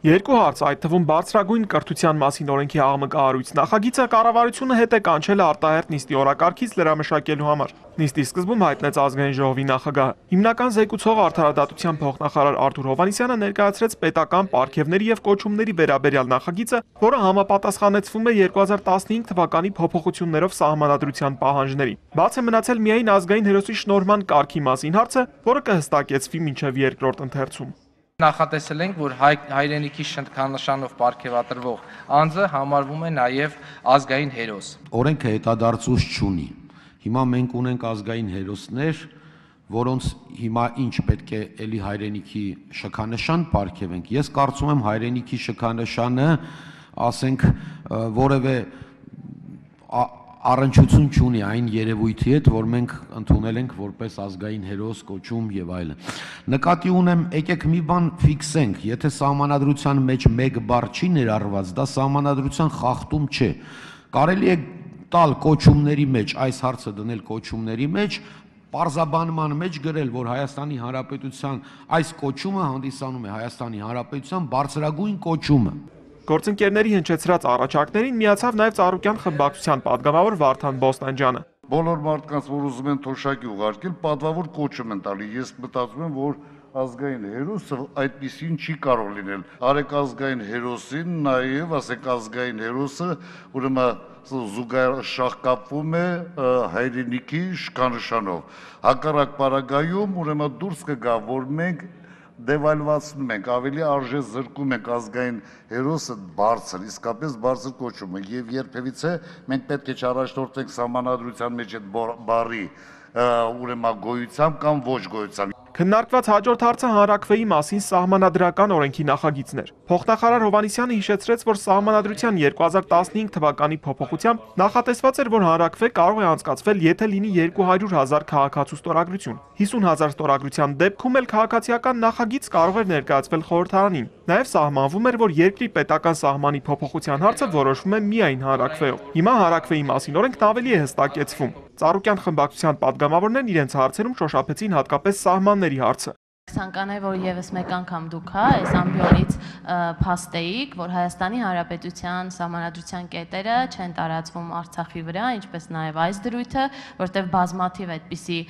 Երկու հարց, այդ թվում բարձրագույն կրթության մասին օրենքի աղմկահարույց նախագիծը կառավարությունը հետ է կանչել արտահերտ նիստի օրակարգից լրամշակելու համար։ Նիստի սկզբում հայտնեց ազգային ժողովի նախագահը։ Հիմնական զեկուցող արդարադատության փոխնախարար Արթուր Հովանիսյանը ներկայացրեց պետական պարգևների եւ կոչումների վերաբերյալ նախագիծը, որը համապատասխանեցվում է 2015 թվականի փոփոխություններով սահմանադրության պահանջներին։ Բաց է մնացել միայն ազգային հերոսի շնորհման կարգի մասին հարցը, որը կհստակեցվի մինչև երկրորդ ընթերցում նախատեսել ենք, որ հայ, հայրենիքի շնորհքանշանով ապարգևատրվող անձը համարվում է նաև ազգային հերոս։ Օրենքը հետադարձուց չունի։ Հիմա մենք ունենք ազգային հերոսներ, որոնց հիմա ինչ պետք է էլի հայրենիքի շքանշան ապարգևենք։ Ես կարծում եմ հայրենիքի շքանշանը, ասենք, որևէ առնչություն չունի այն երևույթի հետ, որ մենք ընդունել ենք որպես ազգային հերոս կոչում եւ այլն։ Նկատի ունեմ, եկեք մի բան ֆիքսենք, եթե սահմանադրության մեջ մեկ բառ չի ներառված, դա սահմանադրության խախտում չէ։ Կարելի է տալ կոչումների մեջ այս հարցը դնել կոչումների մեջ, Պարզաբանման մեջ գրել, որ Հայաստանի Հանրապետության այս կոչումը հանդիսանում է Հայաստանի Հանրապետության բարձրագույն կոչումը։ Գործընկերների հնչեցրած առաջարկներին միացավ նաև Ծառուկյան խմբակցության падգամավոր Վարդան Բոստանջյանը։ Բոլոր մարդկանց, որ ուզում են թոշակի ուղարկել, պատվավոր կոչ եմ տալի։ Ես մտածում եմ, որ ազգային հերոսը այդպեսին չի կարող լինել։ Արեք ազգային հերոսին, նաև ասեք ազգային հերոսը, ուրեմն զուգայր շահկապվում է հայրենիքի շկանշանով։ Հակառակ պարագայում ուրեմն դուրս կգա, որ մենք դեվալվացնում ենք, ավելի արժե զրկում ենք ազգային հերոսը բարձր, իսկապես բարձր կոչումը եւ երբևիցե մենք պետք է չառաջնորդվենք սահմանադրության մեջ այդ բարի ուրեմն գոյությամբ կամ ոչ գոյությամբ Քննարկված հաջորդ հարցը հանրակրվեի մասին սահմանադրական օրենքի նախագիծներ։ Փոխնախարար Հովանիսյանը հիշեցրեց, որ սահմանադրության 2015 թվականի փոփոխությամբ նախատեսված էր, որ հանրակրվե կարող է անցկացվել, եթե լինի 200.000 քաղաքացու ստորագրություն։ 50.000 ստորագրության դեպքում էլ քաղաքացիական նախագիծ կարող էր ներկայացվել խորհրդարանին։ Նաև սահմանվում էր, որ երկրի պետական սահմանի փոփոխության հարցը որոշվում է միայն հանրակրվեով։ Հիմա հանրակրվեի մասին օրենքն ավելի է հստակեցվում։ Ծառուկյան խմբակցության падգամավորներն իրենց հարցերում շոշափեցին հատկապես սահմանների հարցը։ Ցանկանայի որ եւս մեկ անգամ դուք հա այս ամբիոնից փաստեիք, որ Հայաստանի Հանրապետության համանadrության կետերը չեն տարածվում Արցախի վրա, ինչպես նաեւ այս դրույթը, որտեղ բազմաթիվ այդպիսի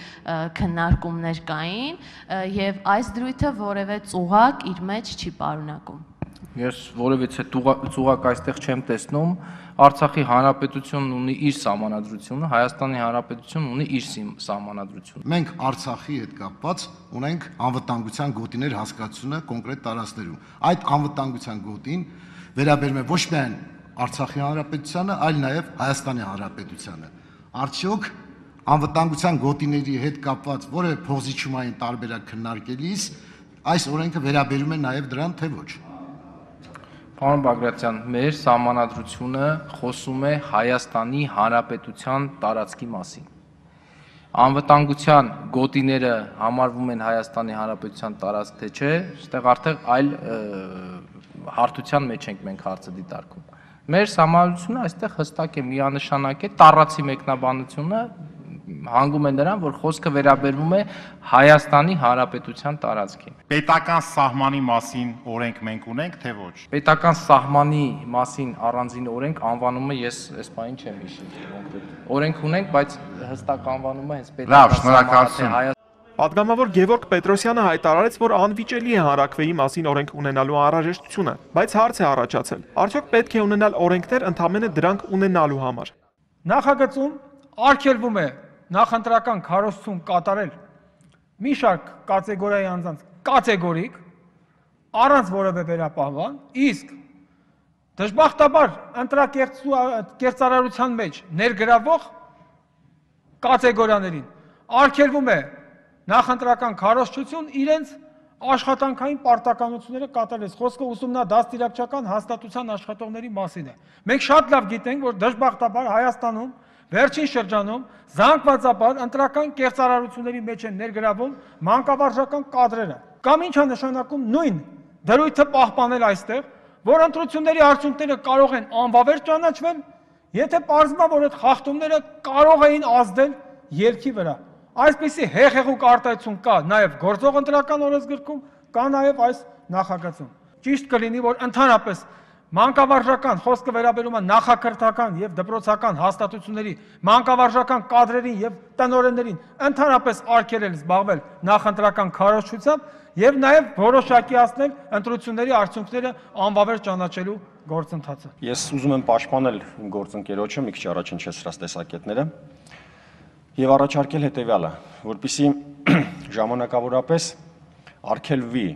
քննարկումներ կային, եւ այս դրույթը որևէ ծուղակ իր մեջ չի պարունակում։ Ես որևիցե ծուղակ այստեղ չեմ տեսնում, Արցախի հանրապետությունն ունի իր սահմանադրությունը, Հայաստանի հանրապետությունն ունի իր սահմանադրությունը։ Մենք Արցախի հետ կապված ունենք անվտանգության գոտիներ հասկացությունը կոնկրետ տարածքներում։ Այդ անվտանգության գոտին վերաբերում է ոչ միայն Արցախի հանրապետությանը, այլ նաև Հայաստանի հանրապետությանը։ Արդյոք անվտանգության գոտիների հետ կապված որևէ փոխզիջումային տարբերակ քննարկելիս այս օրենքը վերաբերում է նաև դրան, թե ոչ։ Պարոն Բագրատյան, մեր սահմանադրությունը խոսում է Հայաստանի Հանրապետության տարածքի մասին։ Անվտանգության գոտիները համարվում են Հայաստանի Հանրապետության տարածք թե չէ, այստեղ արդեն այլ հարթության մեջ ենք մենք հարցը դիտարկում։ Մեր սահմանադրությունը այստեղ հստակ է, միանշանակ է, տարածի մեկնաբանությունը հանգում է նրան, որ խոսքը վերաբերվում է Հայաստանի Հանրապետության տարածքին։ Պետական սահմանի մասին օրենք մենք ունենք, թե ոչ։ Պետական սահմանի մասին առանձին օրենք անվանումը ես այս բանին չեմ հիշի կոնկրետ։ Օրենք ունենք, բայց հստակ անվանումը հենց պետական Լավ, շնորհակալություն։ Պատգամավոր Գևորգ Պետրոսյանը հայտարարեց, որ անվիճելի է հանրակրվեի մասին օրենք ունենալու անհրաժեշտությունը, բայց հարց է առաջացել. արդյոք պետք է ունենալ օրենքներ ընդամենը դրանք ունենալու համար։ Նախագծում արգելվում է նախընտրական քարոզություն կատարել մի շարք կատեգորիայի անձանց կատեգորիկ առանց որևէ վերապահման, իսկ դժբախտաբար ընտրակերծարարության մեջ ներգրավող կատեգորիաներին արգելվում է նախընտրական քարոզչություն իրենց աշխատանքային պարտականությունները կատարելիս։ Խոսքը ուսումնադաստիարակչական հաստատության աշխատողների մասին է։ Մենք շատ լավ գիտենք, որ դժբախտաբար Հայաստանում Վերջին շրջանում զանգվածաբար ընտրական կեղծարարությունների մեջ են ներգրավում մանկավարժական կադրերը։ Կամ ինչ է նշանակում նույն դրույթը պահպանել այստեղ, որ ընտրությունների արդյունքները կարող են անվավեր ճանաչվել, եթե պարզվա, որ այդ խախտումները կարող էին ազդել երկի վրա։ Այսպիսի հեղեղուկ արտահայտություն կա նաև գործող ընտրական օրենսգրքում, կա նաև այս նախագծում։ ճիշտ կլինի, որ ընդհանրապես մանկավարժական խոսքը վերաբերում է նախակրթական եւ դպրոցական հաստատությունների մանկավարժական կադրերին եւ տնօրեններին ընդհանրապես արգելել զբաղվել նախընտրական քարոշչությամբ եւ նաեւ որոշակիացնել ընտրությունների արդյունքները անվավեր ճանաչելու գործընթացը։ Ես ուզում եմ պաշտպանել իմ գործընկերոջը մի քիչ առաջ հնչեցրած տեսակետները եւ առաջարկել հետեւյալը, որpիսի ժամանակավորապես արգելվի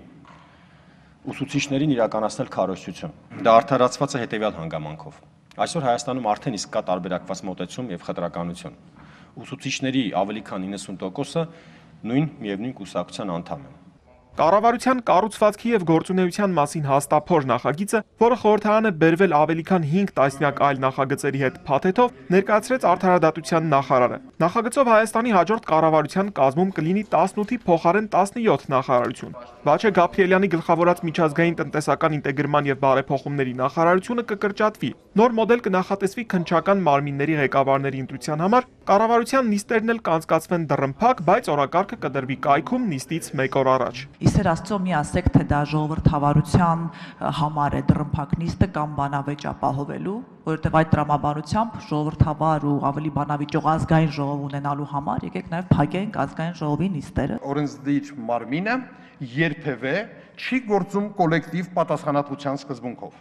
ուսուցիչներին իրականացնել քարոշչություն։ Դա արդարացված է հետեւյալ հանգամանքով։ Այսօր Հայաստանում արդեն իսկ կա տարբերակված մոտեցում եւ խտրականություն։ Ուսուցիչների ավելի քան 90%-ը նույն միևնույն կուսակցության անդամ են։ Կառավարության կառուցվածքի եւ գործունեության մասին հաստափոր նախագիծը, որը խորհրդարանը բերվել ավելի քան 5 տասնյակ այլ նախագծերի հետ փաթեթով, ներկայացրեց արդարադատության նախարարը։ Նախագծով Հայաստանի հաջորդ կառավարության կազմում կլինի 18-ի փոխարեն 17 նախարարություն։ Վաչե Գաբրիելյանի գլխավորած միջազգային տնտեսական ինտեգրման եւ բարեփոխումների նախարարությունը կկրճատվի։ Նոր մոդել կնախատեսվի քնչական մարմինների ղեկավարների ընտրության համար, կառավարության նիստերն էլ կանցկացվեն դռնփակ, բայց օրակարգը կդրվի կայքում նիստից 1 օր առաջ։ Իսեր Աստծո մի ասեք, թե դա ժողովրդավարության համար է դռնփակ նիստը կամ բանավեճ ապահովելու, որովհետև այդ տրամաբանությամբ ժողովրդավար ու ավելի բանավիճող ազգային ժողով ունենալու համար եկեք նաև փակենք ազգային ժողովի նիստերը։ Օրենսդիր մարմինը երբևէ չի գործում կոլեկտիվ պատասխանատվության սկզբունքով։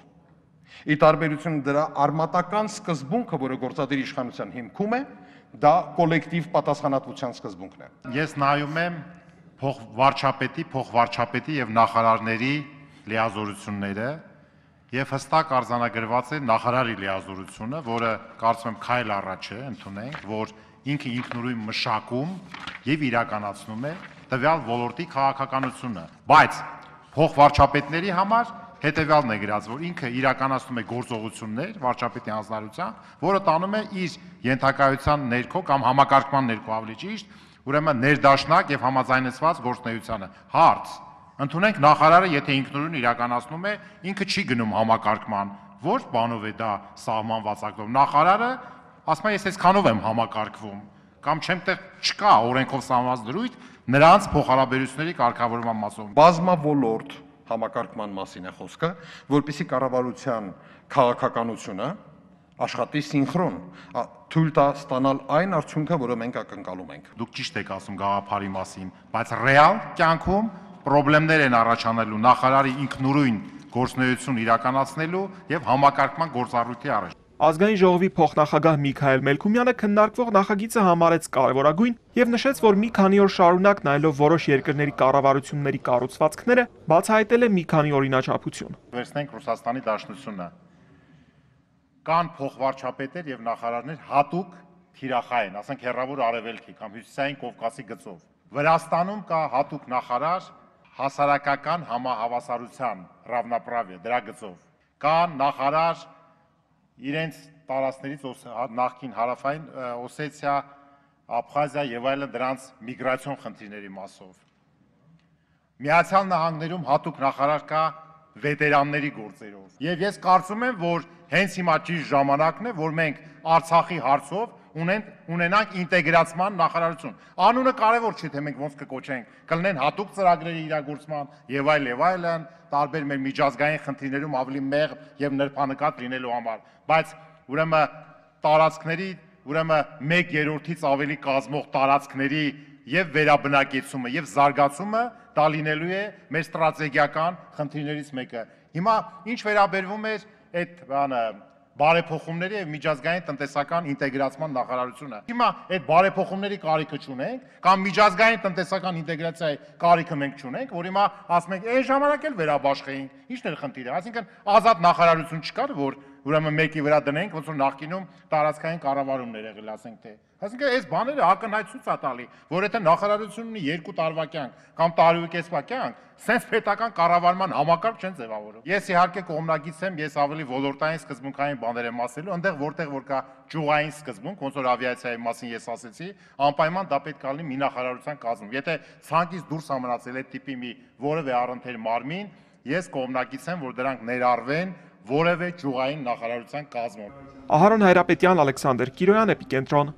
Ի տարբերություն դրա արմատական սկզբունքը, որը գործադիր իշխանության հիմքում է, դա կոլեկտիվ պատասխանատվության սկզբունքն է։ Ես նայում եմ փոխ վարչապետի, փոխվարչապետի եւ նախարարների լիազորությունները եւ հստակ արձանագրված է նախարարի լիազորությունը, որը կարծում եմ քայլ առաջ է ընդունենք, որ ինքը ինքնուրույն մշակում եւ իրականացնում է տվյալ ոլորտի քաղաքականությունը, բայց փոխվարչապետների համար հետեւյալն է գրած, որ ինքը իրականացնում է գործողություններ վարչապետի հանձնարարության, որը տանում է իր յենթակայության ներքո կամ համակարգման ներքո ավելի ճիշտ, ուրեմն ներդաշնակ եւ համաձայնեցված գործնեությանը։ Հարց. Ընդունենք նախարարը, եթե ինքնուրույն իրականացնում է, ինքը չի գնում համակարգման, ոչ բանով է դա սահմանված ակտով։ Նախարարը ասում է, ես այսքանով եմ համակարգվում, կամ չեմ տեղ չկա օրենքով սահմանված դրույթ նրանց փոխհարաբերությունների կարգավորման մասով։ Բազմավոլորտ համակարգման մասին է խոսքը, որpիսի կառավարության քաղաքականությունը աշխատի սինխրոն, թույլ տա ստանալ այն արդյունքը, որը մենք ակնկալում ենք։ Դուք ճիշտ եք ասում գաղափարի մասին, բայց ռեալ կյանքում խնդիրներ են առաջանալու նախարարի ինքնուրույն գործնեություն իրականացնելու եւ համակարգման գործառույթի առաջ։ Ազգային ժողովի փոխնախագահ Միքայել Մելքումյանը քննարկվող նախագիծը համարեց կարևորագույն եւ նշեց, որ մի քանի օր շարունակ նայելով որոշ երկրների կառավարությունների կառուցվածքները, բացահայտել է մի քանի օրինաչափություն։ Վերցնենք Ռուսաստանի Դաշնությունը կան փոխվարչապետեր եւ նախարարներ հատուկ թիրախային, ասենք հերրավոր արևելքի կամ հյուսիսային Կովկասի գծով։ Վրաստանում կա հատուկ նախարար հասարակական համահավասարության ռավնապրավիա դրա գծով։ Կան նախարար իրենց տարածներից նախքին հարավային Օսեցիա, Աբխազիա եւ այլն դրանց միգրացիոն խնդիրների մասով։ Միացյալ Նահանգներում հատուկ նախարար կա վետերանների գործերով։ Եվ ես կարծում եմ, որ հենց հիմա ճիշտ ժամանակն է, որ մենք Արցախի հարցով ունեն ունենանք ինտեգրացման նախարարություն։ Անունը կարևոր չէ, թե մենք ոնց կկոչենք, կլինեն հատուկ ծրագրերի իրագործման եւ այլ եւ այլն, տարբեր մեր միջազգային խնդիրներում ավելի մեղմ եւ նրբանկատ լինելու համար, բայց ուրեմն տարածքների, ուրեմն 1/3-ից ավելի կազմող տարածքների եւ վերաբնակեցումը եւ զարգացումը դա լինելու է մեր ստրատեգիական խնդիրներից մեկը։ Հիմա ինչ վերաբերվում է այդ բանը բարեփոխումների եւ միջազգային տնտեսական ինտեգրացման նախարարությունը։ Հիմա այդ բարեփոխումների կարիքը չունենք, կամ միջազգային տնտեսական ինտեգրացիայի կարիքը մենք չունենք, որ հիմա ասում ենք, այն ժամանակ էլ վերաբաշխեինք։ Ի՞նչն է խնդիրը։ Այսինքն ազատ նախարարություն չկար, որ ուրեմն մեկի վրա դնենք, ոնց որ նախկինում տարածքային կառավարումներ եղել, ասենք թե։ Այսինքն այս բաները ակնհայտ ցույց է տալի, որ եթե նախարարությունն ունի երկու տարվա կյանք կամ տարի ու կեսվա կյանք, սենց պետական կառավարման համակարգ չեն ձևավորում։ Ես իհարկե կողմնակից եմ, ես ավելի ոլորտային սկզբունքային բաներ եմ ասելու, այնտեղ որտեղ որ կա ճյուղային սկզբունք, ոնց որ ավիացիայի մասին ես ասեցի, անպայման դա պետք է լինի մի նախարարության կազմում։ Եթե ցանկից դուրս ամնացել այդ տիպի մի որևէ առընթեր մարմին, ես կողմնակից եմ, որ դրանք ներառվեն որևէ ճյուղային նախարարության կազմում։ Ահարոն Հայրապետյան, Ալեքսանդր Կիրոյան, Էպիկենտրոն,